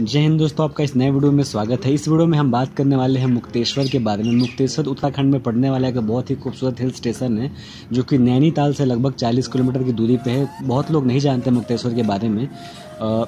जय हिंद दोस्तों आपका इस नए वीडियो में स्वागत है। इस वीडियो में हम बात करने वाले हैं मुक्तेश्वर के बारे में। मुक्तेश्वर उत्तराखंड में पड़ने वाला एक बहुत ही खूबसूरत हिल स्टेशन है जो कि नैनीताल से लगभग 40 किलोमीटर की दूरी पे है। बहुत लोग नहीं जानते मुक्तेश्वर के बारे में। आ,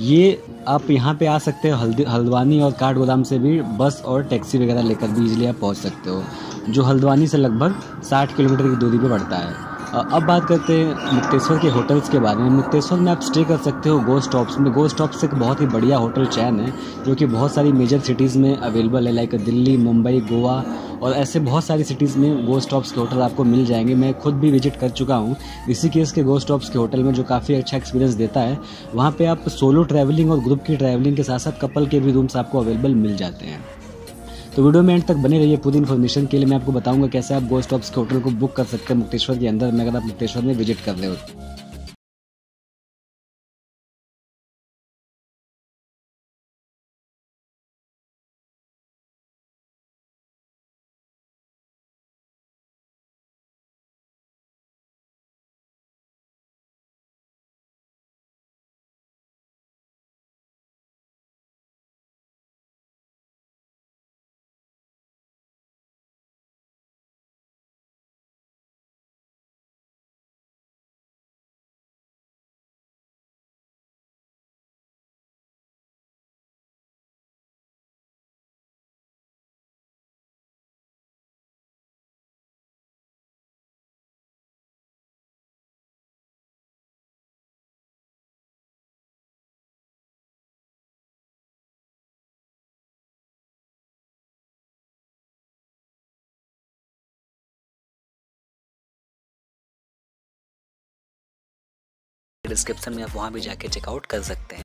ये आप यहाँ पे आ सकते हो हल्दी हल्द्वानी और काठ गोदाम से भी बस और टैक्सी वगैरह लेकर भी इजिली आप पहुँच सकते हो जो हल्द्वानी से लगभग साठ किलोमीटर की दूरी पर पड़ता है। अब बात करते हैं मुक्तेश्वर के होटल्स के बारे में। मुक्तेश्वर में आप स्टे कर सकते हो गोस्ट टॉप्स में। गोस्ट टॉप्स एक बहुत ही बढ़िया होटल चैन है, जो कि बहुत सारी मेजर सिटीज़ में अवेलेबल है लाइक दिल्ली, मुंबई, गोवा, और ऐसे बहुत सारी सिटीज़ में गोस्ट टॉप्स के होटल आपको मिल जाएँगे। मैं खुद भी विज़िट कर चुका हूँ। ऋषिकेश के गोस्ट टॉप्स के होटल में, जो काफ़ी अच्छा एक्सपीरियंस देता है, वहाँ पर आप सोलो ट्रैवलिंग और ग्रुप की ट्रैवलिंग के साथ साथ कपल के भी रूम्स आपको अवेलेबल मिल जाते हैं। तो वीडियो में एंड तक बने रहिए पूरी इन्फॉर्मेशन के लिए मैं आपको बताऊँगा कैसे आप गोस्ट ऑप्स के होटल को बुक कर सकते हैं मुक्तेश्वर के अंदर अगर आप मुक्तेश्वर में विज़िट कर रहे हो। डिस्क्रिप्शन में आप वहाँ भी जाके चेकआउट कर सकते हैं।